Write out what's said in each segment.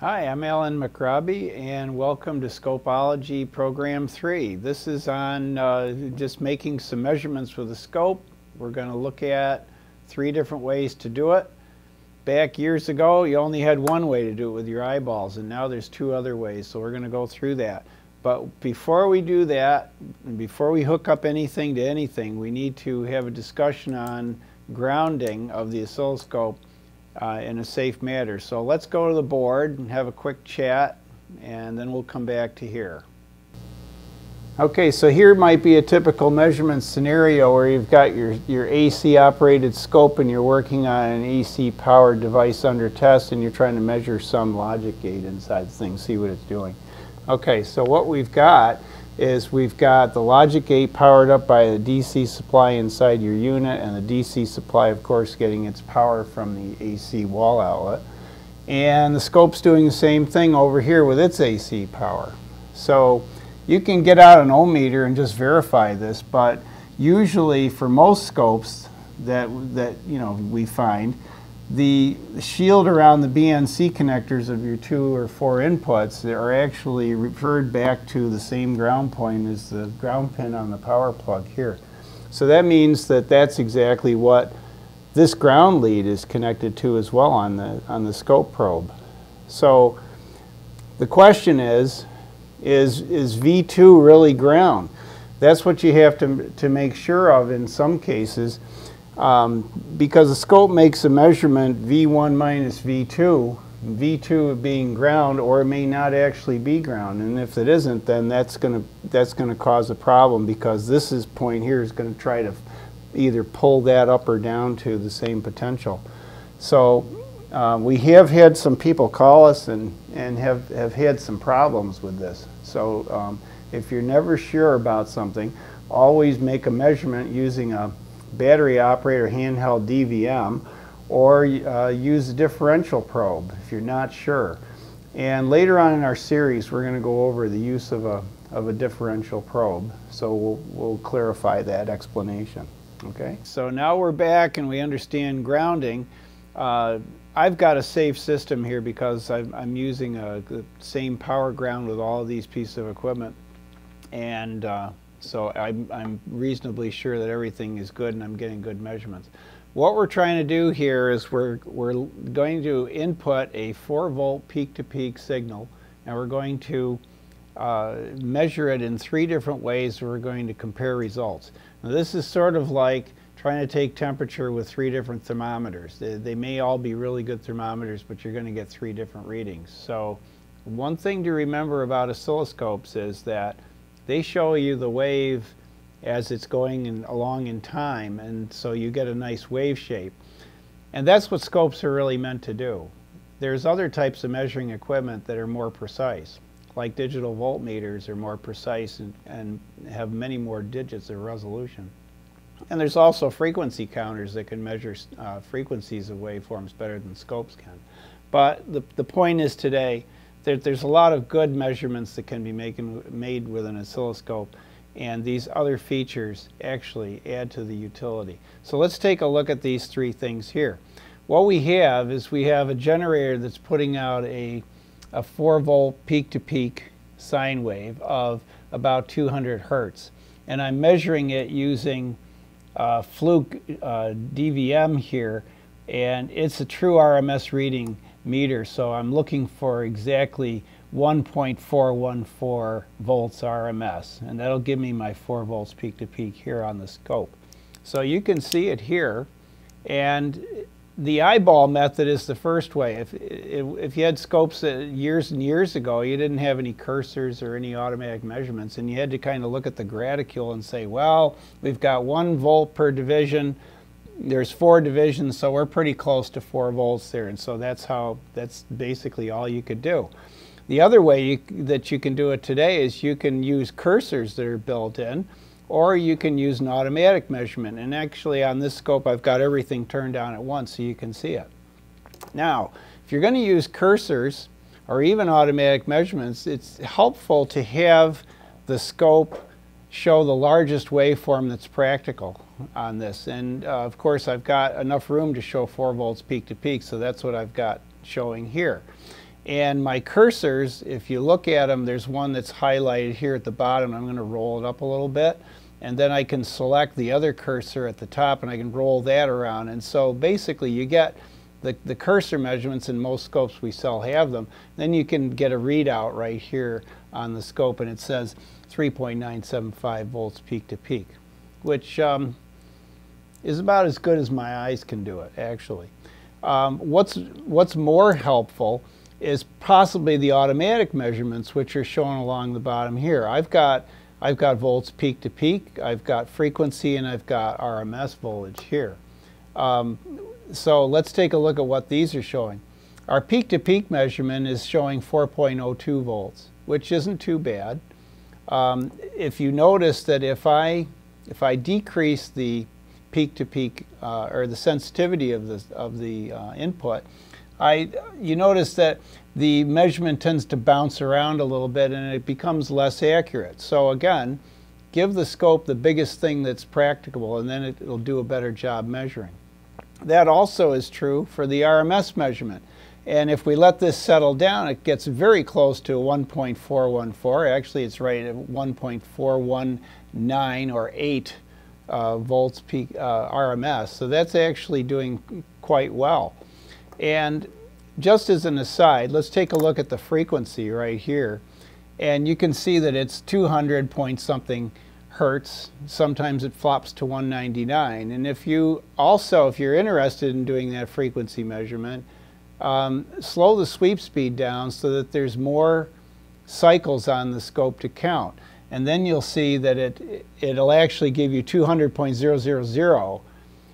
Hi, I'm Alan MacRobbie and welcome to Scopology Program 3. This is on uh, just making some measurements with a scope. We're going to look at three different ways to do it. Back years ago, you only had one way to do it with your eyeballs and now there's two other ways, so we're going to go through that. But before we do that, before we hook up anything to anything, we need to have a discussion on grounding of the oscilloscope uh, in a safe manner. So let's go to the board and have a quick chat and then we'll come back to here. Okay, so here might be a typical measurement scenario where you've got your, your AC operated scope and you're working on an AC powered device under test and you're trying to measure some logic gate inside the thing, see what it's doing. Okay, so what we've got is we've got the logic gate powered up by the DC supply inside your unit and the DC supply of course getting its power from the AC wall outlet and the scope's doing the same thing over here with its AC power. So you can get out an ohm meter and just verify this but usually for most scopes that, that you know we find the shield around the BNC connectors of your two or four inputs are actually referred back to the same ground point as the ground pin on the power plug here. So that means that that's exactly what this ground lead is connected to as well on the, on the scope probe. So the question is, is, is V2 really ground? That's what you have to, to make sure of in some cases. Um, because the scope makes a measurement V1 minus V2, V2 being ground, or it may not actually be ground. And if it isn't, then that's going to that's going to cause a problem because this is point here is going to try to either pull that up or down to the same potential. So uh, we have had some people call us and, and have, have had some problems with this. So um, if you're never sure about something, always make a measurement using a battery operator handheld DVM or uh, use a differential probe if you're not sure. And later on in our series, we're going to go over the use of a, of a differential probe. So we'll, we'll clarify that explanation. Okay. So now we're back and we understand grounding. Uh, I've got a safe system here because I'm, I'm using a, the same power ground with all these pieces of equipment. And uh, so I'm, I'm reasonably sure that everything is good and I'm getting good measurements. What we're trying to do here is we're, we're going to input a 4 volt peak to peak signal and we're going to uh, measure it in three different ways. We're going to compare results. Now this is sort of like trying to take temperature with three different thermometers. They, they may all be really good thermometers, but you're going to get three different readings. So one thing to remember about oscilloscopes is that they show you the wave as it's going in, along in time, and so you get a nice wave shape. And that's what scopes are really meant to do. There's other types of measuring equipment that are more precise, like digital voltmeters are more precise and, and have many more digits of resolution. And there's also frequency counters that can measure uh, frequencies of waveforms better than scopes can. But the, the point is today, there, there's a lot of good measurements that can be making, made with an oscilloscope and these other features actually add to the utility. So let's take a look at these three things here. What we have is we have a generator that's putting out a, a 4 volt peak to peak sine wave of about 200 hertz and I'm measuring it using uh, Fluke uh, DVM here and it's a true RMS reading meter. So I'm looking for exactly 1.414 volts RMS. And that'll give me my 4 volts peak to peak here on the scope. So you can see it here. And the eyeball method is the first way. If, if you had scopes uh, years and years ago, you didn't have any cursors or any automatic measurements, and you had to kind of look at the graticule and say, well, we've got one volt per division, there's four divisions, so we're pretty close to four volts there. And so that's how, that's basically all you could do. The other way you, that you can do it today is you can use cursors that are built in, or you can use an automatic measurement. And actually on this scope, I've got everything turned on at once so you can see it. Now, if you're going to use cursors or even automatic measurements, it's helpful to have the scope show the largest waveform that's practical on this. And uh, of course, I've got enough room to show 4 volts peak to peak, so that's what I've got showing here. And my cursors, if you look at them, there's one that's highlighted here at the bottom. I'm going to roll it up a little bit. And then I can select the other cursor at the top and I can roll that around. And so basically you get the, the cursor measurements in most scopes we sell have them. Then you can get a readout right here on the scope and it says 3.975 volts peak to peak, which um, is about as good as my eyes can do it actually. Um, what's, what's more helpful is possibly the automatic measurements which are shown along the bottom here. I've got, I've got volts peak to peak, I've got frequency, and I've got RMS voltage here. Um, so let's take a look at what these are showing. Our peak to peak measurement is showing 4.02 volts, which isn't too bad. Um, if you notice that if I, if I decrease the peak to peak uh, or the sensitivity of the, of the uh, input, I, you notice that the measurement tends to bounce around a little bit and it becomes less accurate. So again, give the scope the biggest thing that's practicable and then it, it'll do a better job measuring. That also is true for the RMS measurement. And if we let this settle down, it gets very close to 1.414. Actually, it's right at 1.419 or 8 uh, volts peak uh, RMS. So that's actually doing quite well. And just as an aside, let's take a look at the frequency right here. And you can see that it's 200 point something hertz. Sometimes it flops to 199. And if you also, if you're interested in doing that frequency measurement, um, slow the sweep speed down so that there's more cycles on the scope to count. And then you'll see that it, it'll actually give you 200.000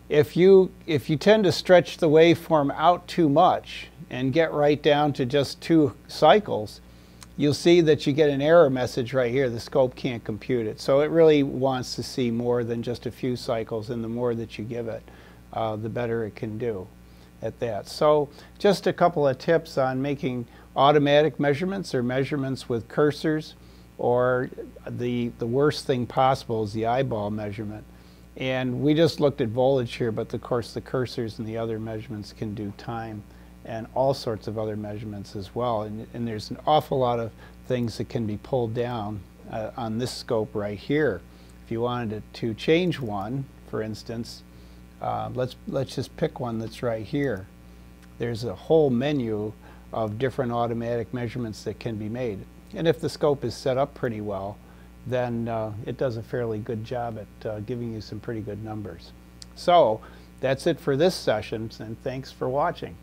if you, if you tend to stretch the waveform out too much and get right down to just two cycles, you'll see that you get an error message right here. The scope can't compute it. So it really wants to see more than just a few cycles, and the more that you give it, uh, the better it can do at that. So just a couple of tips on making automatic measurements or measurements with cursors, or the, the worst thing possible is the eyeball measurement. And we just looked at voltage here, but of course the cursors and the other measurements can do time and all sorts of other measurements as well. And, and there's an awful lot of things that can be pulled down uh, on this scope right here. If you wanted to, to change one, for instance, uh, let's, let's just pick one that's right here. There's a whole menu of different automatic measurements that can be made. And if the scope is set up pretty well, then uh, it does a fairly good job at uh, giving you some pretty good numbers. So that's it for this session, and thanks for watching.